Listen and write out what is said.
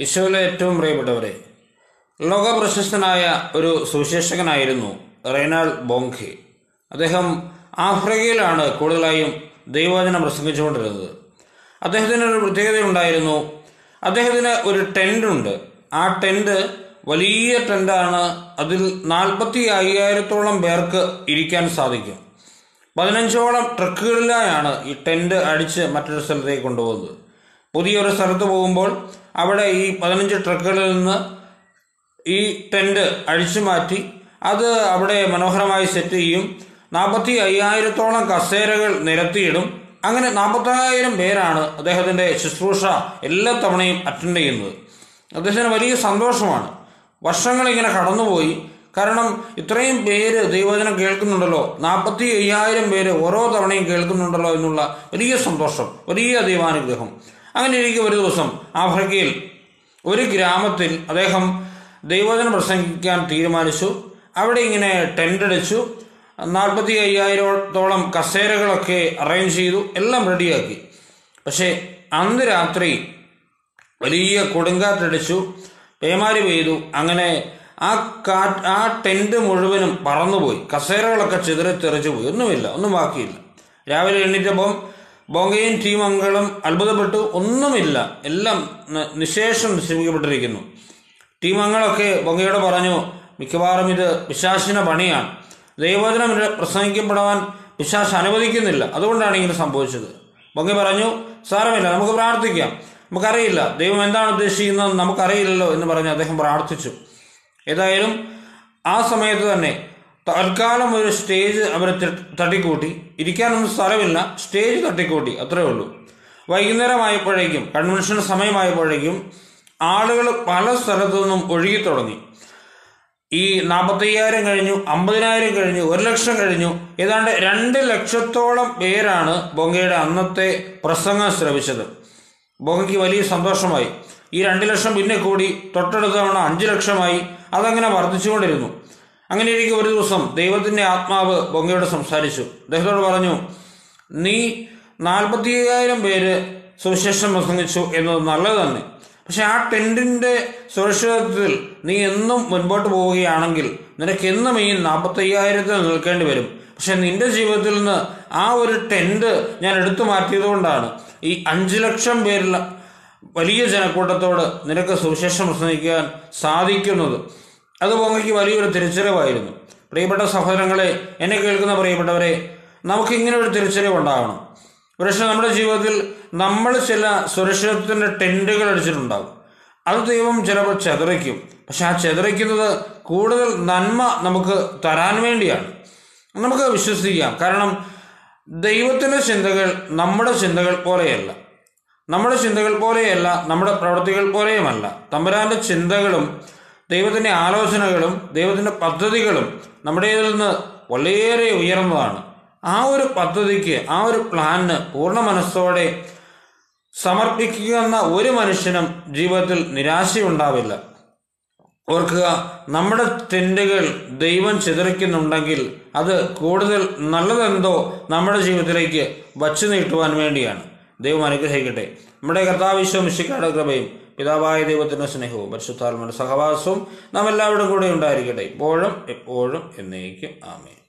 ഈശോയിലെ ഏറ്റവും പ്രിയപ്പെട്ടവരെ ലോക പ്രശസ്തനായ ഒരു സുവിശേഷകനായിരുന്നു റെയ്നാൾ ബോങ്കെ അദ്ദേഹം ആഫ്രിക്കയിലാണ് കൂടുതലായും ദൈവവചനം പ്രസംഗിച്ചുകൊണ്ടിരുന്നത്. അദ്ദേഹത്തിന് ഒരു പ്രത്യേകത ഉണ്ടായിരുന്നു അദ്ദേഹത്തിന് ഒരു ടെന്റ് ഉണ്ട്. ആ ടെന്റ് വലിയ ടെന്റാണ് അതിൽ നാൽപ്പത്തി അയ്യായിരത്തോളം പേർക്ക് ഇരിക്കാൻ സാധിക്കും. പതിനഞ്ചോളം ട്രക്കുകളിലായാണ് ഈ ടെന്റ് അടിച്ച് മറ്റൊരു സ്ഥലത്തേക്ക് കൊണ്ടുപോകുന്നത്. പുതിയൊരു സ്ഥലത്ത് പോകുമ്പോൾ അവിടെ ഈ പതിനഞ്ച് ട്രക്കുകളിൽ നിന്ന് ഈ ടെന്റ് അഴിച്ചു മാറ്റി അത് അവിടെ മനോഹരമായി സെറ്റ് ചെയ്യും. നാൽപ്പത്തി അയ്യായിരത്തോളം കസേരകൾ നിരത്തിയിടും. അങ്ങനെ നാൽപ്പത്തായിരം പേരാണ് അദ്ദേഹത്തിന്റെ ശുശ്രൂഷ എല്ലാ തവണയും അറ്റൻഡ് ചെയ്യുന്നത്. അദ്ദേഹത്തിന് വലിയ സന്തോഷമാണ്. വർഷങ്ങളിങ്ങനെ കടന്നുപോയി. കാരണം ഇത്രയും പേര് ദൈവജനം കേൾക്കുന്നുണ്ടല്ലോ. നാൽപ്പത്തി അയ്യായിരം പേര് ഓരോ തവണയും കേൾക്കുന്നുണ്ടല്ലോ എന്നുള്ള വലിയ സന്തോഷം വലിയ ദൈവാനുഗ്രഹം. അങ്ങനെ ഇരിക്കെ ഒരു ദിവസം ആഫ്രിക്കയിൽ ഒരു ഗ്രാമത്തിൽ അദ്ദേഹം ദൈവജനം പ്രസംഗിക്കാൻ തീരുമാനിച്ചു. അവിടെ ഇങ്ങനെ ടെന്റ് നാൽപ്പത്തി അയ്യായിരത്തോളം കസേരകളൊക്കെ അറേഞ്ച് ചെയ്തു. എല്ലാം റെഡിയാക്കി പക്ഷേ അന്ന് രാത്രി വലിയ കൊടുങ്കാറ്റടിച്ചു പേമാരി പെയ്തു. അങ്ങനെ ആ കാറ്റ് ആ ടെന്റ് മുഴുവനും പറന്നുപോയി. കസേരകളൊക്കെ ചിതറി തെറിച്ചു പോയി ഒന്നുമില്ല. ഒന്നും ബാക്കിയില്ല. രാവിലെ എണ്ണീറ്റപ്പം ബോങ്കയും ടീം അംഗങ്ങളും അത്ഭുതപ്പെട്ടു. ഒന്നുമില്ല. എല്ലാം നിശേഷം നിശ്ചയിക്കപ്പെട്ടിരിക്കുന്നു ടീം അംഗങ്ങളൊക്കെ ബൊങ്കയോട് പറഞ്ഞു മിക്കവാറും ഇത് പിശാശിന പണിയാണ്. ദൈവവചനം പ്രസംഗിക്കപ്പെടുവാൻ പിശാശ് അനുവദിക്കുന്നില്ല. അതുകൊണ്ടാണ് ഇങ്ങനെ സംഭവിച്ചത്. ബൊങ്ക പറഞ്ഞു സാരമില്ല നമുക്ക് പ്രാർത്ഥിക്കാം. നമുക്കറിയില്ല. ദൈവം എന്താണ് ഉദ്ദേശിക്കുന്നത് നമുക്കറിയില്ലല്ലോ എന്ന് പറഞ്ഞ് അദ്ദേഹം പ്രാർത്ഥിച്ചു. ഏതായാലും ആ സമയത്ത് തന്നെ തൽക്കാലം ഒരു സ്റ്റേജ് അവർ തട്ടിക്കൂട്ടി. ഇരിക്കാനൊന്നും സ്ഥലമില്ല. സ്റ്റേജ് തട്ടിക്കൂട്ടി. അത്രേ ഉള്ളൂ. വൈകുന്നേരമായപ്പോഴേക്കും കൺവെൻഷൻ സമയമായപ്പോഴേക്കും ആളുകൾ പല സ്ഥലത്തു നിന്നും ഒഴുകി തുടങ്ങി. ഈ നാൽപ്പത്തയ്യായിരം കഴിഞ്ഞു അമ്പതിനായിരം കഴിഞ്ഞു ഒരു ലക്ഷം കഴിഞ്ഞു. ഏതാണ്ട് രണ്ട് ലക്ഷത്തോളം പേരാണ് ബൊങ്കയുടെ അന്നത്തെ പ്രസംഗം ശ്രവിച്ചത്. ബൊങ്കയ്ക്ക് വലിയ സന്തോഷമായി. ഈ രണ്ട് ലക്ഷം പിന്നെ കൂടി തൊട്ടടുത്ത തവണ അഞ്ച് ലക്ഷമായി. അതങ്ങനെ വർദ്ധിച്ചുകൊണ്ടിരുന്നു. അങ്ങനെ ഇരിക്കും ഒരു ദിവസം ദൈവത്തിന്റെ ആത്മാവ് ബൊങ്കയോട് സംസാരിച്ചു. അദ്ദേഹത്തോട് പറഞ്ഞു നീ നാൽപ്പത്തി അയ്യായിരം പേര് സുവിശേഷം പ്രസംഗിച്ചു എന്നത് നല്ലത് തന്നെ. പക്ഷെ ആ ടെന്റിന്റെ സുരക്ഷിതത്വത്തിൽ നീ എന്നും മുൻപോട്ട് പോവുകയാണെങ്കിൽ നിനക്ക് എന്നും ഈ നാൽപ്പത്തി അയ്യായിരത്തിൽ നിൽക്കേണ്ടി വരും. പക്ഷെ നിന്റെ ജീവിതത്തിൽ നിന്ന് ആ ഒരു ടെന്റ് ഞാൻ എടുത്തു മാറ്റിയത് കൊണ്ടാണ് ഈ അഞ്ചു ലക്ഷം പേരിൽ വലിയ ജനക്കൂട്ടത്തോട് നിനക്ക് സുവിശേഷം പ്രസംഗിക്കാൻ സാധിക്കുന്നത്. അത് പൊങ്ങയ്ക്ക് വലിയൊരു തിരിച്ചറിവായിരുന്നു. പ്രിയപ്പെട്ട സഹോദരങ്ങളെ എന്നെ കേൾക്കുന്ന പ്രിയപ്പെട്ടവരെ നമുക്ക് ഇങ്ങനെ ഒരു തിരിച്ചറിവ് ഉണ്ടാകണം പക്ഷേ നമ്മുടെ ജീവിതത്തിൽ നമ്മൾ ചില സുരക്ഷിതത്വത്തിന്റെ ടെന്റുകൾ അടിച്ചിട്ടുണ്ടാകും അത് ദൈവം ചിലപ്പോൾ ചെതറിക്കും. പക്ഷെ ആ ചെതറിക്കുന്നത് കൂടുതൽ നന്മ നമുക്ക് തരാൻ വേണ്ടിയാണ്. നമുക്ക് വിശ്വസിക്കാം. കാരണം ദൈവത്തിന്റെ ചിന്തകൾ നമ്മുടെ ചിന്തകൾ പോലെയല്ല. നമ്മുടെ ചിന്തകൾ പോലെയല്ല നമ്മുടെ പ്രവൃത്തികൾ പോലെയുമല്ല. തമ്പുരാന്റെ ചിന്തകളും ദൈവത്തിന്റെ ആലോചനകളും ദൈവത്തിന്റെ പദ്ധതികളും നമ്മുടെ നിന്ന് വളരെ ഉയർന്നതാണ്. ആ ഒരു പദ്ധതിക്ക് ആ ഒരു പ്ലാനിന് പൂർണ മനസ്സോടെ സമർപ്പിക്കുന്ന ഒരു മനുഷ്യനും ജീവിതത്തിൽ നിരാശയുണ്ടാവില്ല. ഓർക്കുക നമ്മുടെ ടെന്റുകൾ ദൈവം ചിതറിക്കുന്നുണ്ടെങ്കിൽ അത് കൂടുതൽ നല്ലതെന്തോ നമ്മുടെ ജീവിതത്തിലേക്ക് വച്ചു നീട്ടുവാൻ വേണ്ടിയാണ്. ദൈവം അനുഗ്രഹിക്കട്ടെ. നമ്മുടെ കർത്താവിശ്വം മിശിക്കാട് കൃപയും പിതാവായ ദൈവത്തിന്റെ സ്നേഹവും പരിശുദ്ധാത്മയുടെ സഹവാസവും നാം എല്ലാവരുടെ കൂടെ ഉണ്ടായിരിക്കട്ടെ. ഇപ്പോഴും എപ്പോഴും എന്നേക്കും. ആമേ